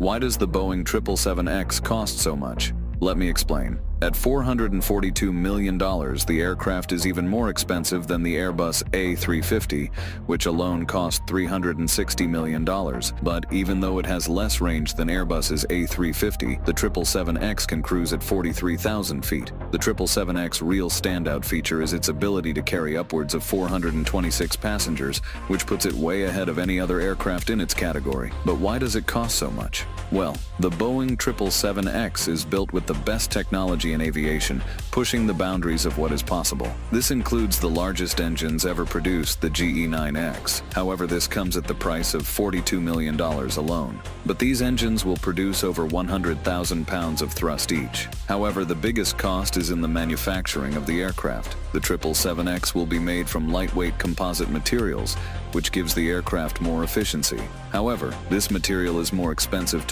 Why does the Boeing 777X cost so much? Let me explain. At $442 million, the aircraft is even more expensive than the Airbus A350, which alone cost $360 million. But even though it has less range than Airbus's A350, the 777X can cruise at 43,000 feet. The 777X real standout feature is its ability to carry upwards of 426 passengers, which puts it way ahead of any other aircraft in its category. But why does it cost so much? Well, the Boeing 777X is built with the best technology in aviation, pushing the boundaries of what is possible. This includes the largest engines ever produced, the GE9X. However, this comes at the price of $42 million alone. But these engines will produce over 100,000 pounds of thrust each. However, the biggest cost is in the manufacturing of the aircraft. The 777X will be made from lightweight composite materials, which gives the aircraft more efficiency. However, this material is more expensive to